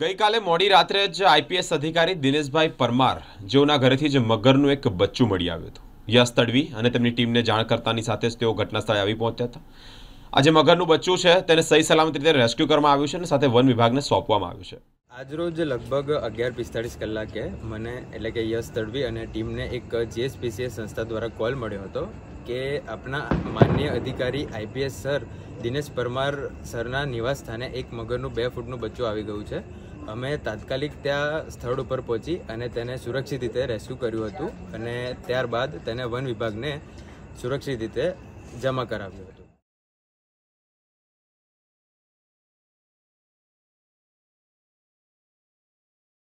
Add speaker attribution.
Speaker 1: ગઈકાલે મોડી રાત્રે જ આઈપીએસ અધિકારી દિનેશભાઈ પરમાર જેઓના ઘરેથી જ મગરનું એક બચ્ચું મળી આવ્યું હતું. યશ તડવી અને તેમની ટીમને જાણ કરતાની સાથે જ તેઓ ઘટના સ્થળે આવી પહોંચ્યા હતા. આજે મગરનું બચ્ચું છે, તેને સહી સલામત રીતે રેસ્ક્યુ કરવામાં આવ્યું છે અને સાથે વન વિભાગને સોંપવામાં આવ્યું છે.
Speaker 2: આજરોજ લગભગ અગિયાર પિસ્તાળીસ કલાકે મને એટલે કે યશ તડવી અને ટીમને એક જીએસપીસીએસ સંસ્થા દ્વારા કોલ મળ્યો હતો કે આપણા માન્ય અધિકારી આઈપીએસ સર દિનેશ પરમાર સરના નિવાસ સ્થાને એક મગરનું બે ફૂટનું બચ્ચું આવી ગયું છે. અમે તાત્કાલિક ત્યાં સ્થળ ઉપર પહોંચી અને તેને સુરક્ષિત રીતે રેસ્ક્યુ કર્યું હતું અને ત્યારબાદ તેને વન વિભાગને સુરક્ષિત રીતે જમા કરાવ્યું હતો.